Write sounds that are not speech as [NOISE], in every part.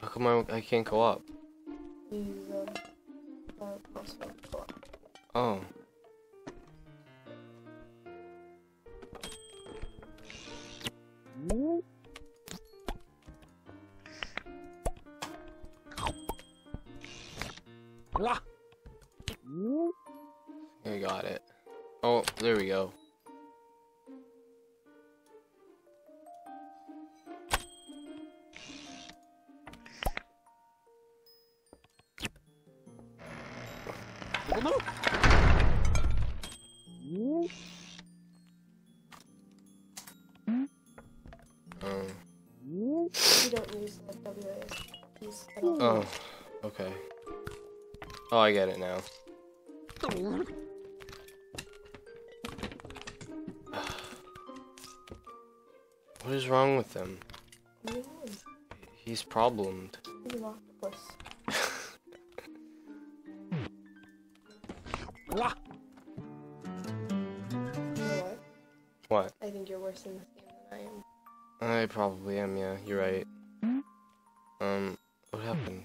How come I, I can't go up? Oh. I got it. Oh, there we go. All. oh, okay. Oh, I get it now. What is wrong with? You He's problemed. What? What? I think you're worse in this game than I am. I probably am, yeah, you're right. Um, what happened?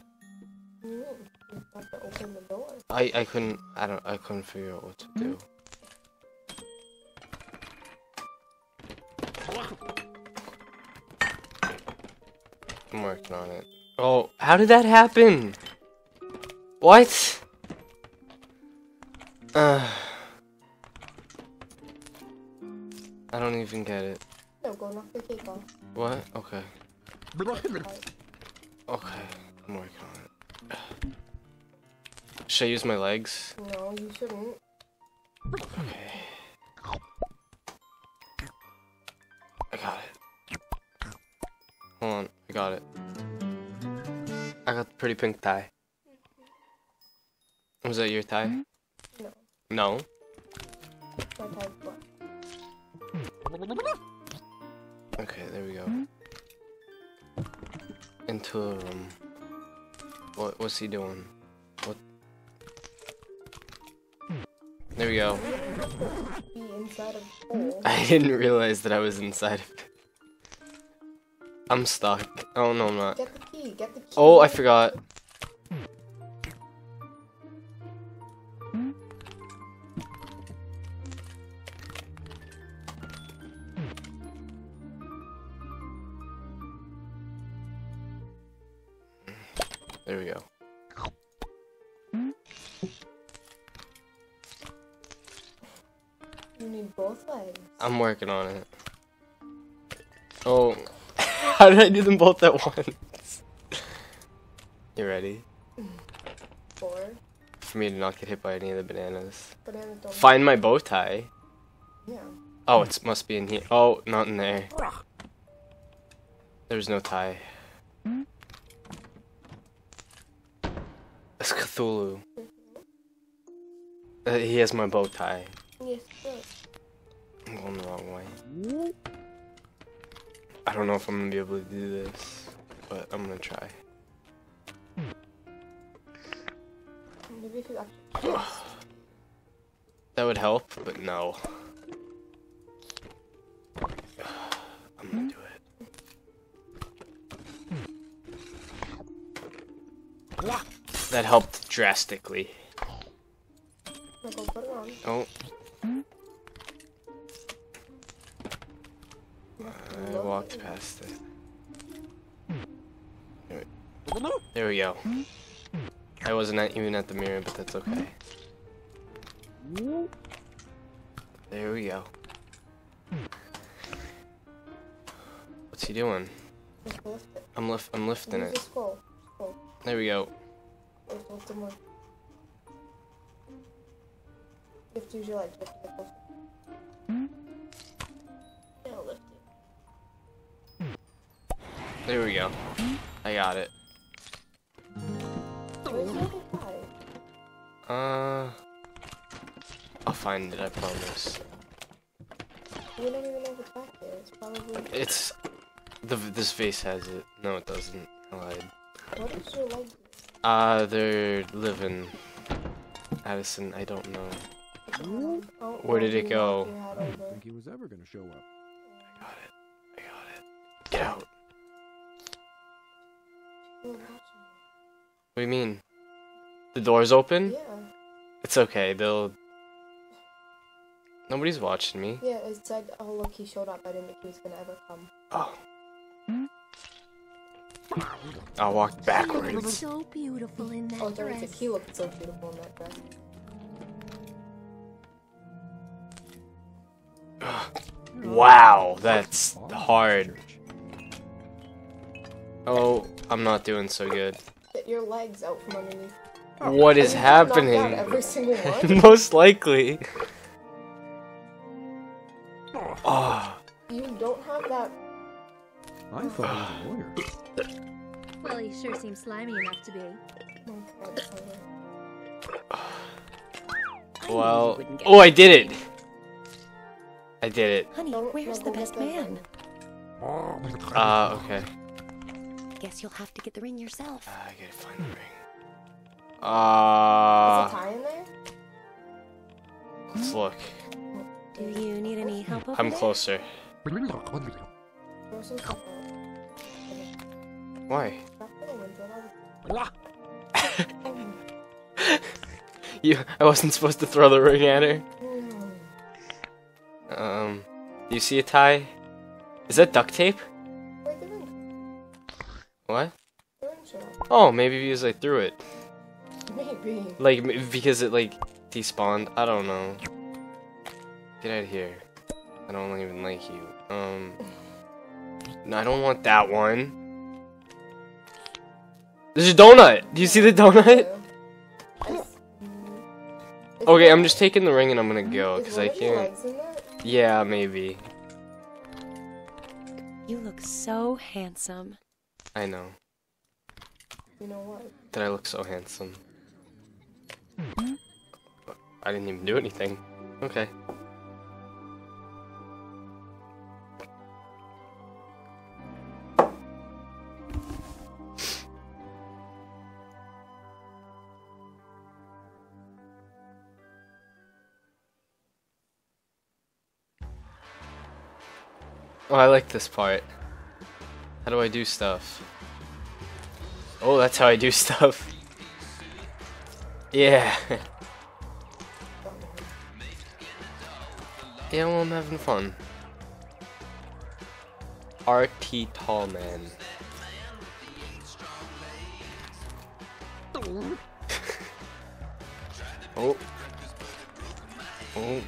You you have to open the door. I, I couldn't, I don't, I couldn't figure out what to do. I'm working on it. Oh, how did that happen? What? Uh, [SIGHS] I don't even get it. No, go knock the cake off. What? Okay. Okay. I'm working on it. Should I use my legs? No, you shouldn't. Okay. I got it. Hold on, I got it. I got the pretty pink tie. Was that your tie? No. No? My time's black. Okay, there we go. Into a room. What what's he doing? What There we go. Be inside of the hole. I didn't realize that I was inside of it. I'm stuck. Oh no I'm not. Get the key, get the key. Oh I forgot. There we go. You need both legs. I'm working on it. Oh, [LAUGHS] how did I do them both at once? You ready? Four. For me to not get hit by any of the bananas. Bananas don't. Find my bow tie. Yeah. Oh, it must be in here. Oh, not in there. There's no tie. It's Cthulhu. Uh, he has my bow tie. Yes, good. I'm going the wrong way. I don't know if I'm gonna be able to do this, but I'm gonna try. Maybe if you. [SIGHS] That would help, but no. I'm gonna do it. That helped drastically. Oh, I walked past it. There we- go. I wasn't even at the mirror, but that's okay. There we go. What's he doing? I'm lift. I'm lifting it. There we go. There we go. I got it. The? Uh, I'll find it. I promise. We don't even know it's back there. It's probably. It's the this vase has it. No, it doesn't. I lied. What is your? Uh, they're living. Addison, I don't know. Where did it go? knocked your head I didn't think he was ever going to show up. I got it. I got it. Get out. What do you mean? The door's open? Yeah. It's okay, they'll... Nobody's watching me. Yeah, it said, oh look, he showed up. I didn't think he was gonna ever come. Oh. I'll walk You backwards. so beautiful in that Oh, there was a dress. he looked so beautiful in that dress. Wow, that's hard. Oh, I'm not doing so good. Get your legs out from underneath. What is And you knocked out happening? Every single [LAUGHS] one. Most likely. Oh, you don't have that. I thought he was a lawyer. Well, he sure seems slimy enough to be. Oh my God, Tyler. well. Oh, I did it! I did it. Honey, where's the best man? ring. Uh, okay. Guess you'll have to get the ring yourself. Uh, I gotta find the ring. Is Uh, a tie in there? let's look. Do you need any help I'm there? closer. Throw some stuff out. Why? Drop it in the window. My- You, I wasn't supposed to throw the ring at her. Um, do you see a tie? Is that duct tape? Where'd the ring? What? The ring showed up. Oh, maybe because I threw it. Maybe. Like, because it, like, despawned. I don't know. Get out of here. I don't even like you. Um, no, I don't want that one. There's a donut! Do you see the donut? I s- Is Okay, I'm just taking the ring and I'm gonna go, because I can't. legs in there? Yeah, maybe. You look so handsome. I know. You know what? That I look so handsome. I didn't even do anything. Okay. Oh, I like this part. How do I do stuff? Oh, that's how I do [LAUGHS] stuff. Yeah. [LAUGHS] yeah, well, I'm having fun. RT Tallman. [LAUGHS] oh. Oh.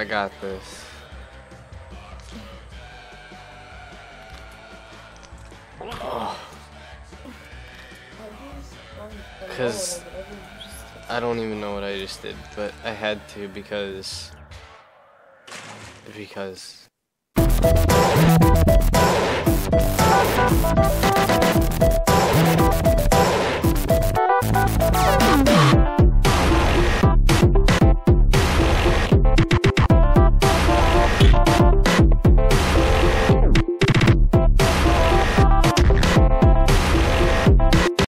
I got this. Because I don't even know what I just did, but I had to because because